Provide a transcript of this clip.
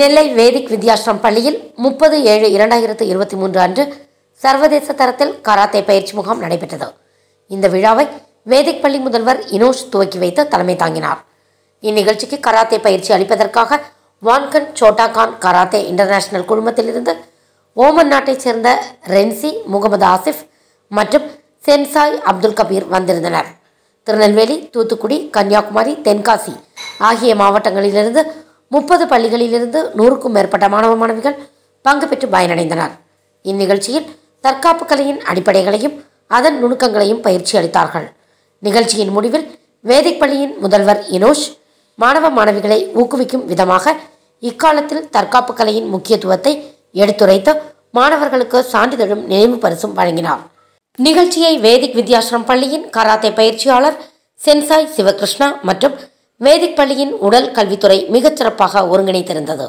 நெல்லை வேதிக் வித்யாஸ்ரம் பள்ளியில் முப்பது ஏழு இரண்டாயிரத்து இருபத்தி மூன்று அன்று சர்வதேச தரத்தில் கராத்தே பயிற்சி முகாம் நடைபெற்றது. இந்த விழாவை வேதிக் பள்ளி முதல்வர் இனோஷ் துவக்கி வைத்து தலைமை தாங்கினார். இந்நிகழ்ச்சிக்கு கராத்தே பயிற்சி அளிப்பதற்காக வான்கன் சோட்டாகான் கராத்தே இன்டர்நேஷனல் குழுமத்திலிருந்து ஓமன் நாட்டைச் சேர்ந்த ரென்சி முகமது ஆசிஃப் மற்றும் சென்சாய் அப்துல் கபீர் வந்திருந்தனர். திருநெல்வேலி தூத்துக்குடி கன்னியாகுமரி தென்காசி ஆகிய மாவட்டங்களிலிருந்து முப்பது பள்ளிகளிலிருந்து நூறுக்கும் மேற்பட்ட மாணவ மாணவிகள் பங்கு பெற்று பயனடைந்தனர். இந்நிகழ்ச்சியில் தற்காப்பு கலையின் அடிப்படைகளையும் அதன் நுணுக்கங்களையும் பயிற்சி அளித்தார்கள். நிகழ்ச்சியின் முடிவில் வேதிக் பள்ளியின் முதல்வர் இனோஷ் மாணவ மாணவிகளை ஊக்குவிக்கும் விதமாக இக்காலத்தில் தற்காப்பு கலையின் முக்கியத்துவத்தை எடுத்துரைத்து மாணவர்களுக்கு சான்றிதழும் நினைவு பரிசும் வழங்கினார். நிகழ்ச்சியை வேதிக் வித்யாசிரம் பள்ளியின் கராத்தே பயிற்சியாளர் சென்சாய் சிவகிருஷ்ணா மற்றும் வேதிக் பள்ளியின் உடல் கல்வித்துறை மிகச் சிறப்பாக ஒருங்கிணைத்திருந்தது